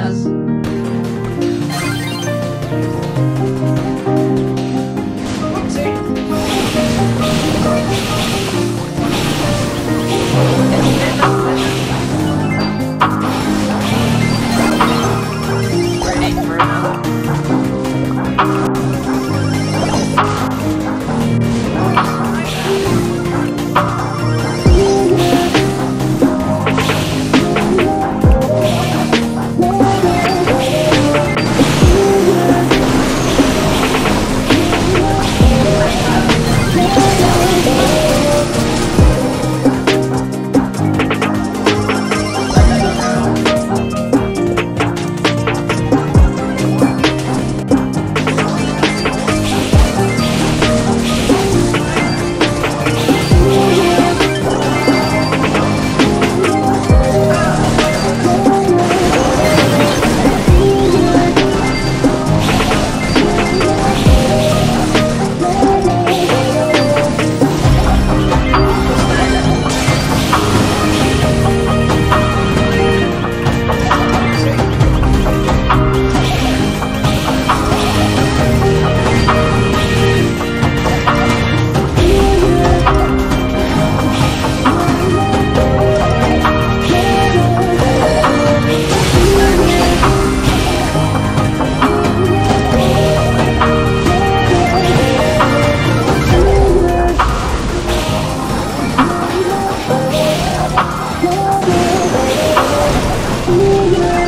más.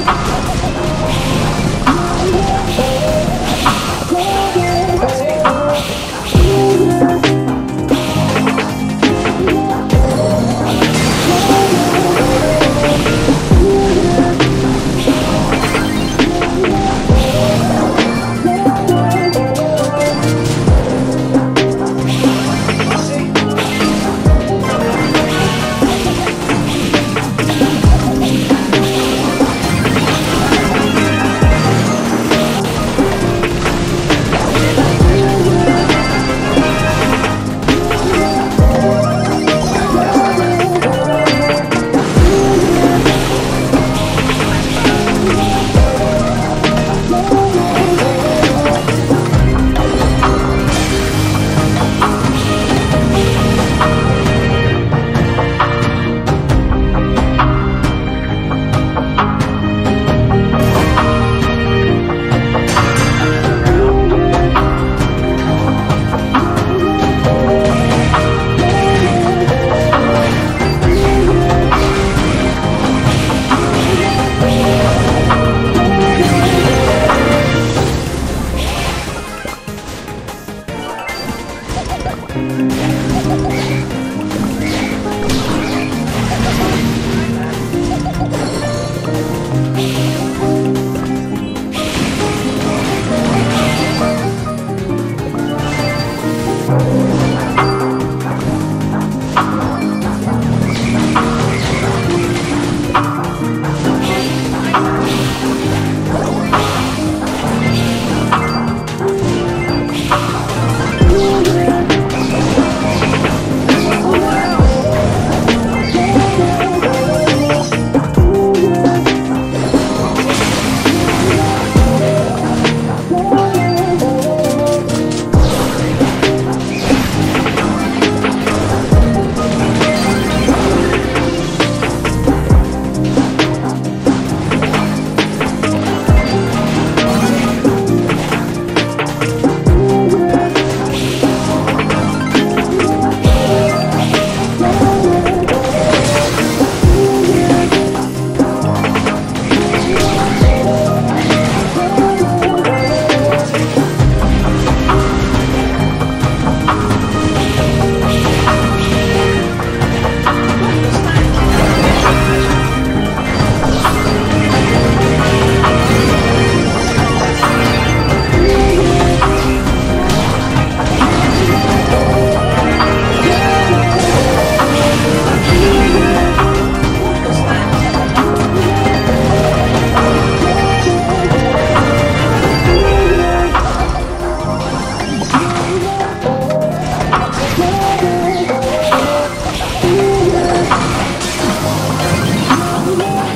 Ah!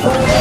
Oh.